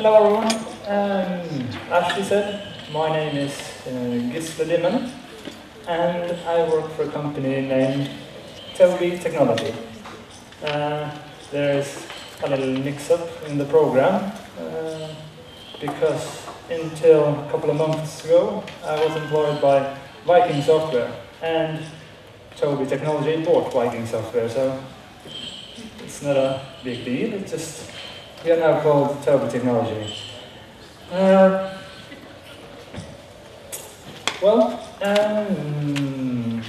Hello everyone. Um, Ashley said, my name is uh, Gisle Dimmen and I work for a company named Tobii Technology. Uh, there is a little mix-up in the program uh, because until a couple of months ago I was employed by Viking Software and Tobii Technology bought Viking Software so it's not a big deal, it's just we are now called Tobii Technology. Uh, well, um,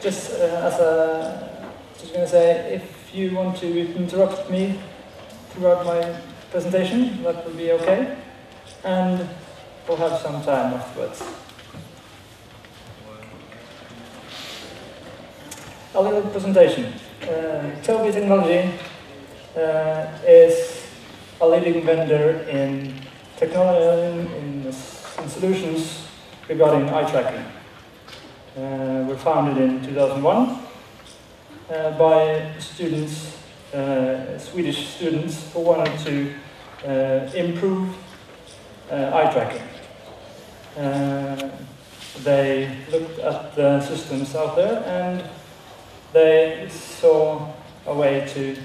just uh, as a, just going to say, if you want to interrupt me throughout my presentation, that would be okay, and we'll have some time afterwards. A little presentation. Uh, Technology is a leading vendor in technology in, in, solutions regarding eye tracking. Uh, we're founded in 2001 uh, by students, uh, Swedish students who wanted to uh, improve uh, eye tracking. they looked at the systems out there and they saw a way to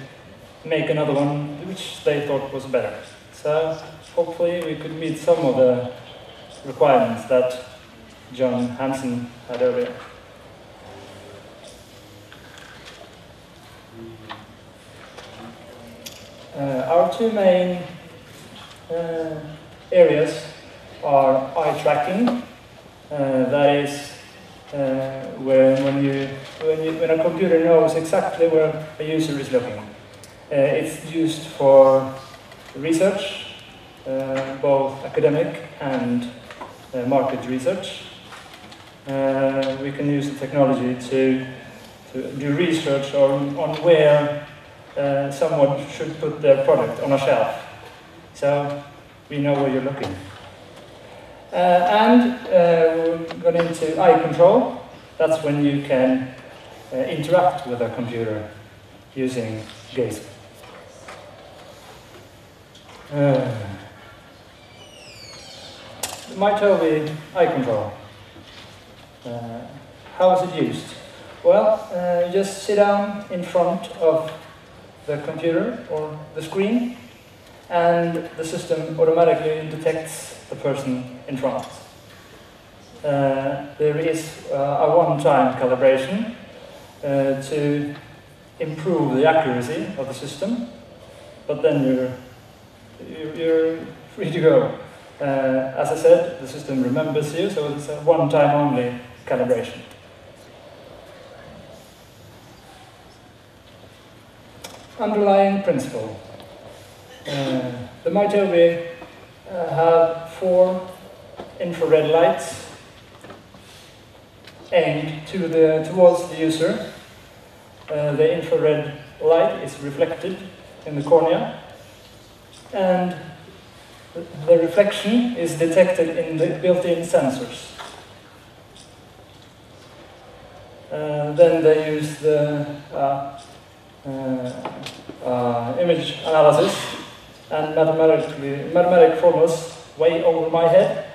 make another one which they thought was better. So hopefully we could meet some of the requirements that John Hansen had earlier. Uh, our two main uh, areas are eye tracking, uh, that is uh, when you, when you when a computer knows exactly where a user is looking. Uh, it's used for research, uh, both academic and uh, market research. we can use the technology to, to do research on, on where someone should put their product on a shelf. So we know where you're looking. Uh, and uh, we're going into eye control. That's when you can uh, interact with a computer using gaze uh, Tobii eye control. Uh, how is it used? Well, uh, you just sit down in front of the computer or the screen and the system automatically detects the person in front. Uh, there is uh, a one-time calibration uh, to improve the accuracy of the system, but then you're you're free to go. Uh, as I said, the system remembers you, so it's a one-time only calibration. Underlying principle. Uh, the MyTobii uh, have four infrared lights aimed to the, towards the user. Uh, the infrared light is reflected in the cornea and the reflection is detected in the built-in sensors. Uh, then they use the uh, uh, uh image analysis and mathematically mathematic formulas way over my head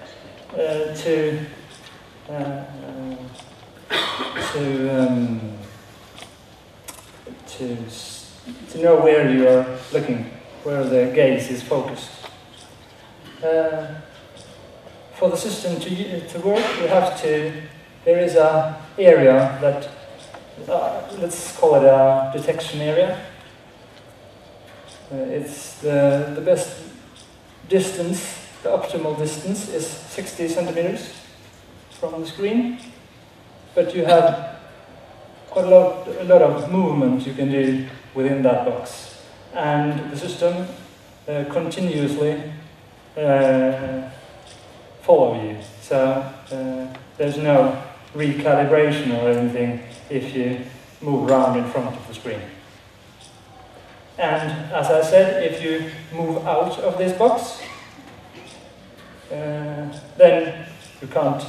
uh, to uh, to um, to to know where you are looking where the gaze is focused. Uh, for the system to, to work, we have to, there is a area that, uh, let's call it a detection area. Uh, it's the, the best distance, the optimal distance is 60 centimeters from the screen, but you have quite a lot, a lot of movement you can do within that box and the system uh, continuously uh, follow you. So uh, there's no recalibration or anything if you move around in front of the screen. And as I said, if you move out of this box, uh, then you can't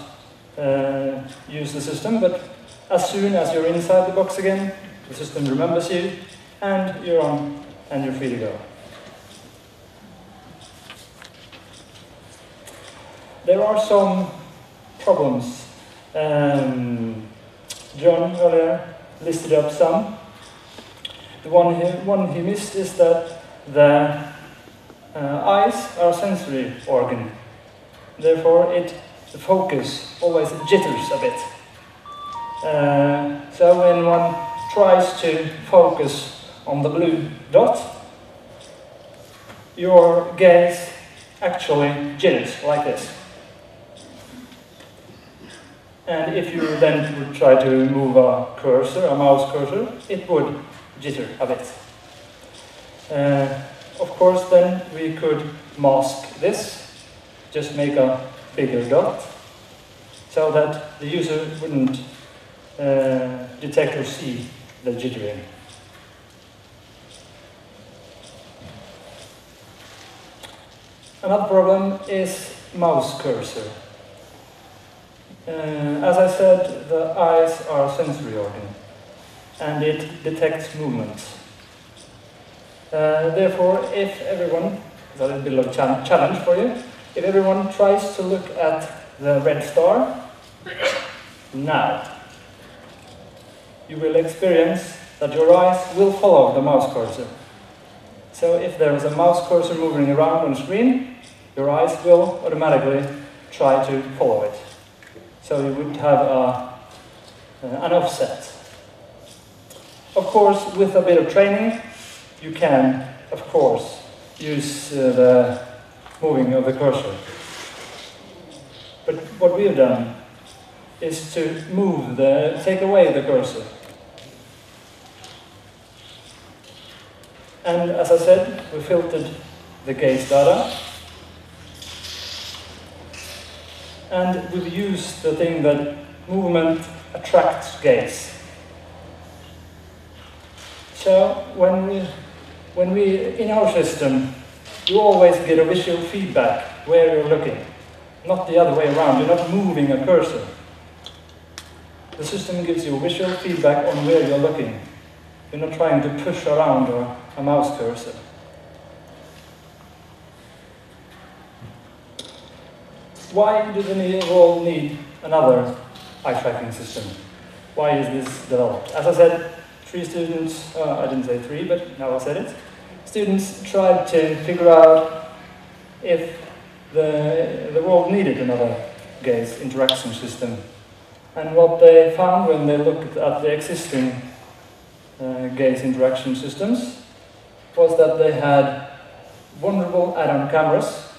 uh, use the system, but as soon as you're inside the box again, the system remembers you, and you're on and you're free to go. There are some problems. Um, John earlier listed up some. The one he, one he missed is that the uh, eyes are a sensory organ. Therefore, it the focus always jitters a bit. Uh, so when one tries to focus on the blue dot, your gaze actually jitters like this. And if you then would try to move a cursor, a mouse cursor, it would jitter a bit. Uh, of course, then we could mask this, just make a bigger dot, so that the user wouldn't uh, detect or see the jittering. Another problem is mouse cursor. Uh, as I said, the eyes are a sensory organ, and it detects movement. Uh, therefore, if everyone, it's a little bit of a challenge for you, if everyone tries to look at the red star, now, you will experience that your eyes will follow the mouse cursor. So if there is a mouse cursor moving around on screen, your eyes will automatically try to follow it. So you would have a, an offset. Of course, with a bit of training, you can, of course, use uh, the moving of the cursor. But what we have done is to move the, take away the cursor. And as I said, we filtered the gaze data. And we've used the thing that movement attracts gaze. So when we, when we, in our system, you always get a visual feedback where you're looking, not the other way around. You're not moving a cursor. The system gives you visual feedback on where you're looking. You're not trying to push around a, a mouse cursor. Why do the world need another eye tracking system? Why is this developed? As I said, three students, uh, I didn't say three, but now I said it. Students tried to figure out if the, the world needed another gaze interaction system and what they found when they looked at the existing uh, gaze interaction systems was that they had vulnerable add-on cameras,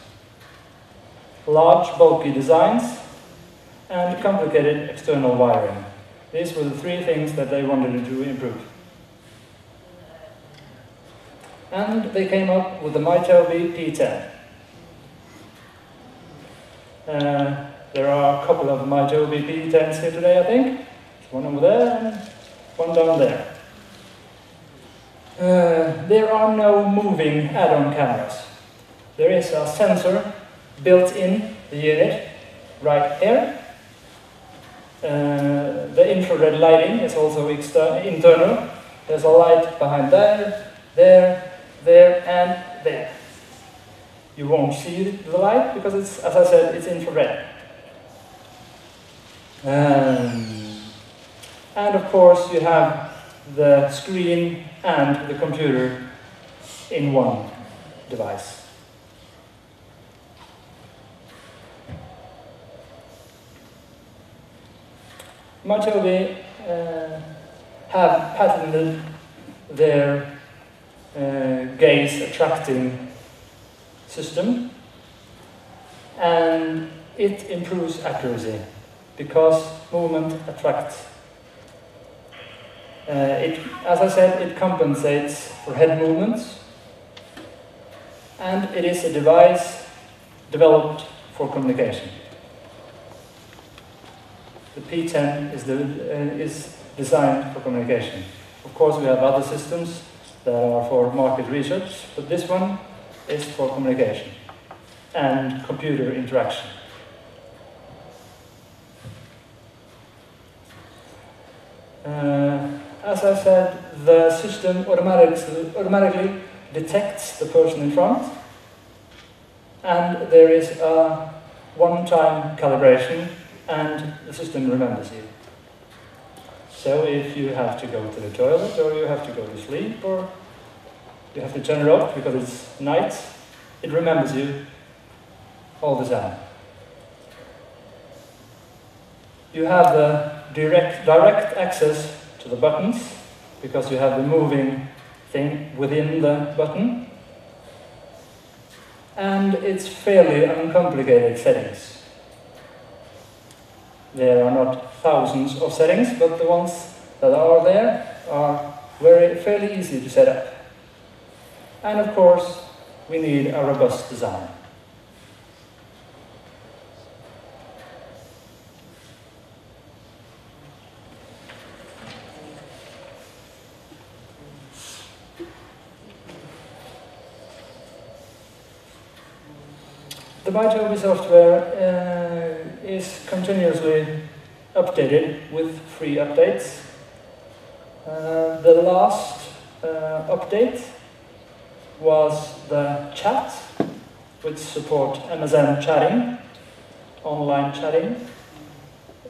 large bulky designs, and complicated external wiring. These were the three things that they wanted to improve. And they came up with the MyTobii P10. Uh, there are a couple of MyTobii P10s here today, I think. One over there and one down there. Uh, there are no moving add-on cameras. There is a sensor built in the unit right here. Uh, the infrared lighting is also internal. There's a light behind there, there, there, and there. You won't see the light because it's, as I said, it's infrared. Um, and of course you have the screen and the computer in one device. MyTobii uh, have patented their uh, gaze attracting system and it improves accuracy because movement attracts. Uh, it, as I said, it compensates for head movements, and it is a device developed for communication. The P10 is, the, uh, is designed for communication. Of course, we have other systems that are for market research, but this one is for communication and computer interaction. Uh, as I said, the system automatically, automatically detects the person in front, and there is a one-time calibration and the system remembers you. So if you have to go to the toilet or you have to go to sleep or you have to turn it off because it's night, it remembers you all the time. You have the direct, direct access to the buttons because you have the moving thing within the button. And it's fairly uncomplicated settings. There are not thousands of settings, but the ones that are there are very fairly easy to set up. And of course, we need a robust design. The MyTobii software uh, is continuously updated with free updates. Uh, the last uh, update was the chat, which support MSN chatting, online chatting,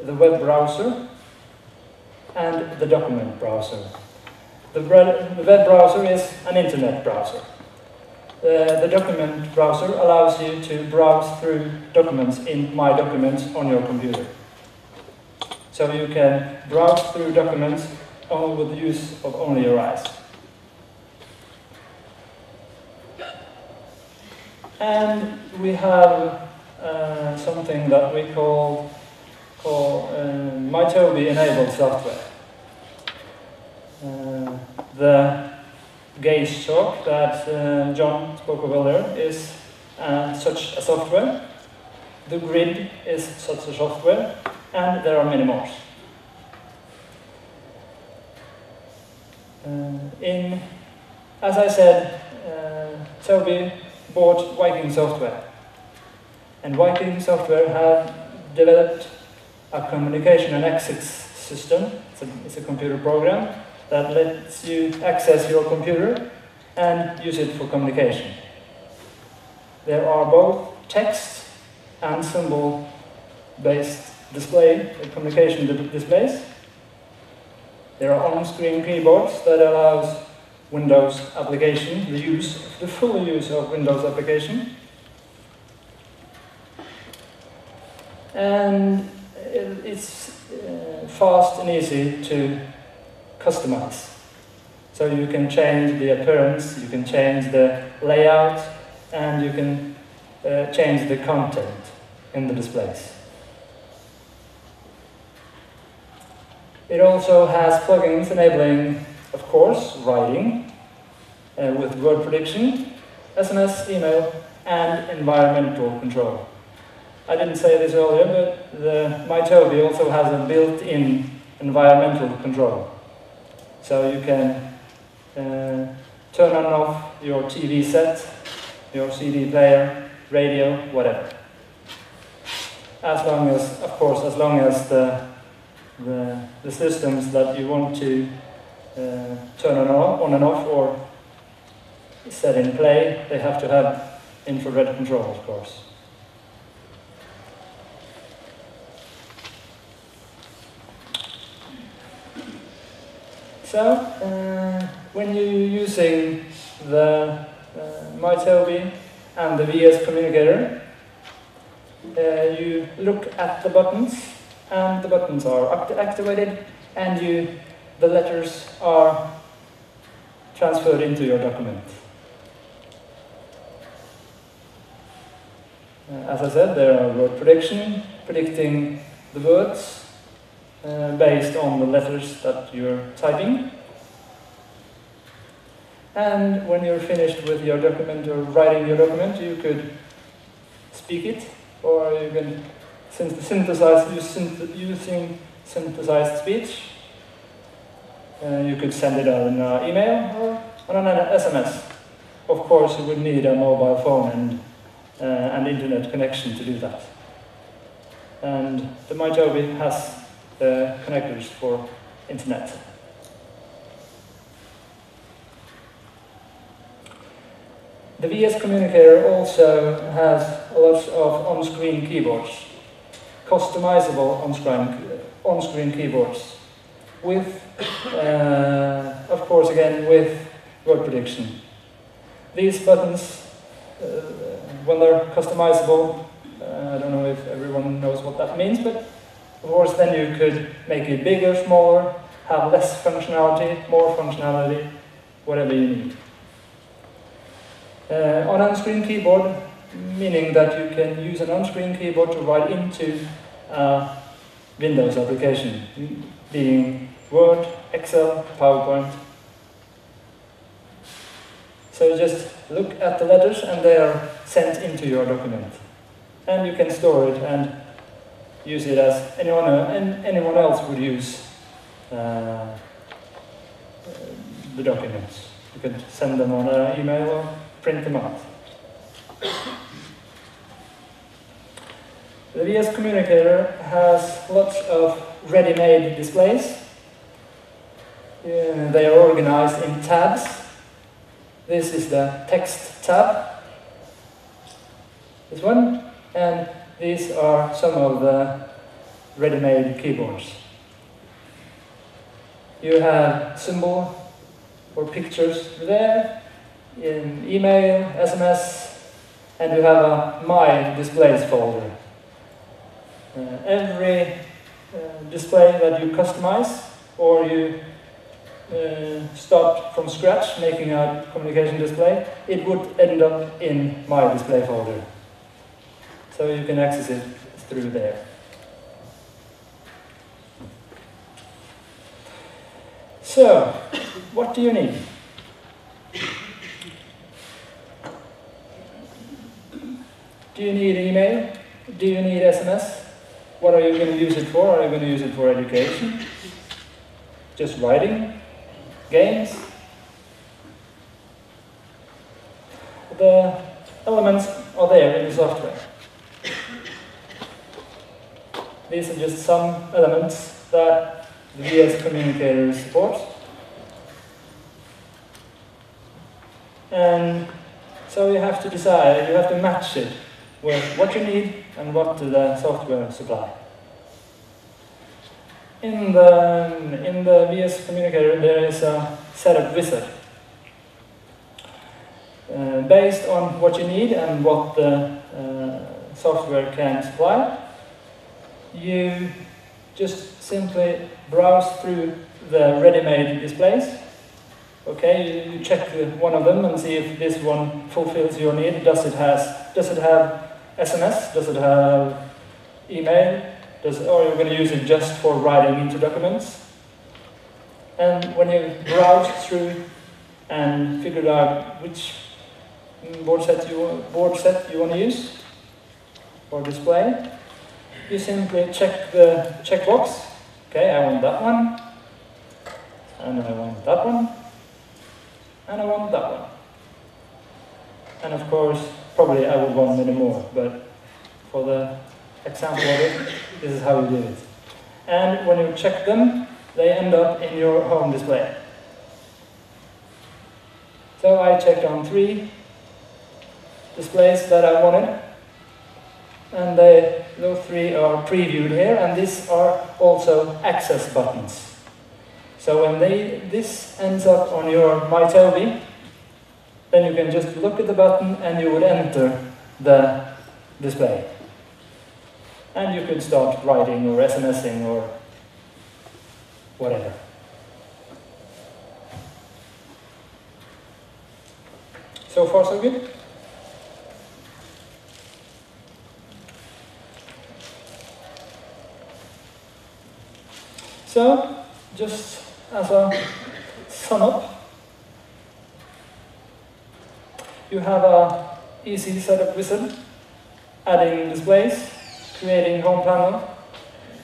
the web browser, and the document browser. The, the web browser is an internet browser. Uh, the document browser allows you to browse through documents in My Documents on your computer. So you can browse through documents only with the use of only your eyes. And we have uh, something that we call, call uh, MyTobii enabled software. Uh, the gaze talk that uh, John spoke of earlier is uh, such a software. The grid is such a software, and there are many more. Uh, in, as I said, uh, Tobii bought Viking Software, and Viking Software have developed a communication and access system. It's a, it's a computer program that lets you access your computer and use it for communication. There are both text and symbol-based display uh, communication displays. There are on-screen keyboards that allows Windows application, the use, the full use of Windows application. And it's uh, fast and easy to customize. So you can change the appearance, you can change the layout, and you can uh, change the content in the displays. It also has plugins enabling, of course, writing uh, with word prediction, SMS, email, and environmental control. I didn't say this earlier, but the MyTobii also has a built-in environmental control. So you can uh, turn on and off your TV set, your CD player, radio, whatever. As long as, of course, as long as the, the, the systems that you want to uh, turn on, on and off or set in play, they have to have infrared control, of course. So, uh, when you're using the uh, MyTobii and the VS communicator, uh, you look at the buttons, and the buttons are activated, and you, the letters are transferred into your document. Uh, as I said, there are word prediction, predicting the words, uh, based on the letters that you're typing. And when you're finished with your document or writing your document, you could speak it, or you can synthesize using synthesized speech. Uh, you could send it on an email or on an SMS. Of course, you would need a mobile phone and uh, an internet connection to do that. And the MyTobii has the connectors for internet. the VS communicator also has a lot of on-screen keyboards, customizable on-screen on-screen keyboards, with, uh, of course, again with word prediction. These buttons, uh, when they're customizable, uh, I don't know if everyone knows what that means, but of course, then you could make it bigger, smaller, have less functionality, more functionality, whatever you need. Uh, on on-screen keyboard, meaning that you can use an on-screen keyboard to write into a Windows application, being Word, Excel, PowerPoint. So just look at the letters and they are sent into your document. And you can store it and use it as anyone, and anyone else would use uh, the documents. You can send them on an email or print them out. The VS Communicator has lots of ready-made displays. Uh, they are organized in tabs. This is the text tab. This one. And these are some of the ready-made keyboards. You have symbol or pictures there, in email, SMS, and you have a My Displays folder. Uh, every uh, display that you customize or you uh, start from scratch making a communication display, it would end up in My Display folder. So you can access it through there. So, what do you need? Do you need email? Do you need SMS? What are you going to use it for? Are you going to use it for education? Just writing? Games? The elements are there in the software. These are just some elements that the VS communicator supports. And so you have to decide, you have to match it with what you need and what the software supply. In the, in the VS communicator there is a setup wizard. Uh, based on what you need and what the uh, software can supply, you just simply browse through the ready-made displays Okay, you check one of them and see if this one fulfills your need. Does it has does it have SMS? Does it have email? Does, or are you going to use it just for writing into documents? And when you browse through and figure out which board set you, board set you want to use or display, you simply check the checkbox. Okay, I want that one, and I want that one, and I want that one. And of course, probably I would want many more, but for the example of it, this is how you do it. And when you check them, they end up in your home display. So I checked on three displays that I wanted, and they, those three are previewed here, and these are also access buttons. So when they, this ends up on your MyTobii, then you can just look at the button and you would enter the display. And you could start writing or SMSing or whatever. So far so good? So, just as a sum up, you have a easy setup wizard, adding displays, creating home panel.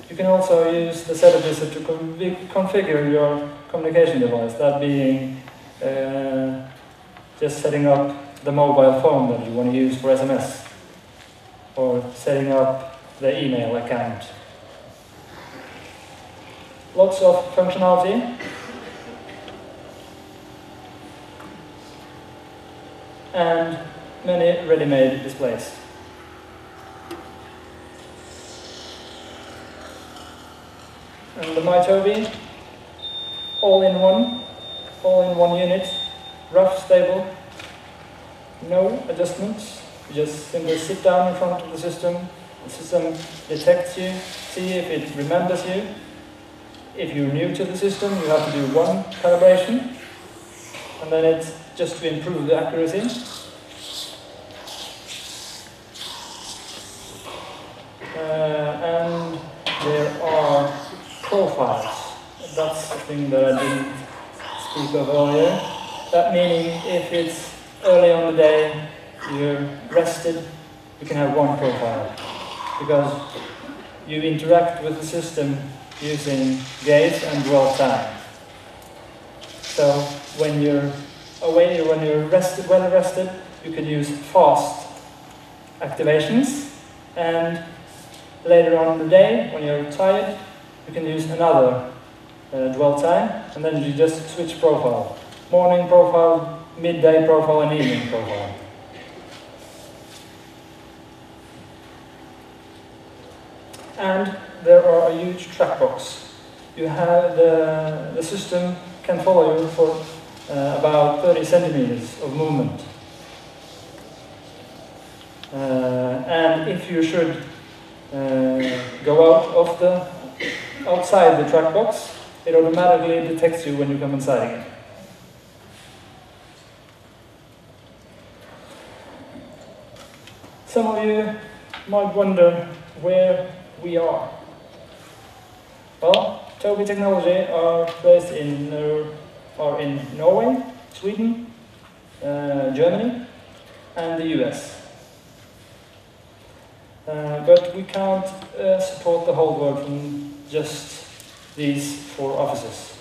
You can also use the setup wizard to configure your communication device, that being uh, just setting up the mobile phone that you want to use for SMS, or setting up the email account lots of functionality. and many ready-made displays. And the MyTobii, all in one, all in one unit, rough, stable, no adjustments. You just simply sit down in front of the system, the system detects you, see if it remembers you. If you're new to the system, you have to do one calibration, and then it's just to improve the accuracy. Uh, and there are profiles. That's the thing that I didn't speak of earlier. That meaning if it's early on the day, you're rested, you can have one profile. Because you interact with the system using gaze and dwell time. So when you're away, when you're rested, well rested, you can use fast activations. And later on in the day, when you're tired, you can use another uh, dwell time, and then you just switch profile. Morning profile, midday profile, and evening profile. And there are a huge track box. You have the, the system can follow you for uh, about 30 centimeters of movement. Uh, and if you should uh, go out of the outside the track box, it automatically detects you when you come inside again. Some of you might wonder where we are. Well, Tobii Technology are based in, uh, are in Norway, Sweden, uh, Germany, and the US. Uh, but we can't uh, support the whole world from just these four offices.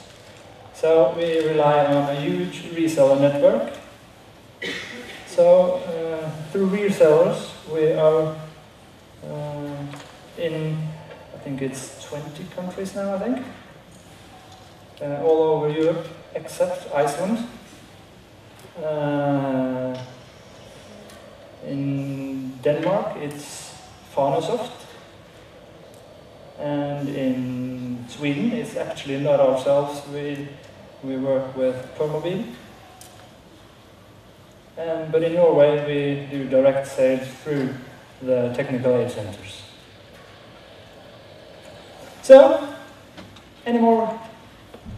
So we rely on a huge reseller network. So uh, through resellers, we are uh, in, think it's 20 countries now, I think, uh, all over Europe, except Iceland. Uh, in Denmark, it's Fanesoft. And in Sweden, it's actually not ourselves, we, we work with Permobil. And, but in Norway, we do direct sales through the technical aid centers. So, any more,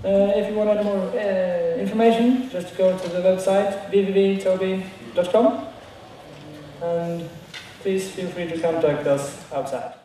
uh, if you want any more uh, information, just go to the website www.tobii.com and please feel free to contact us outside.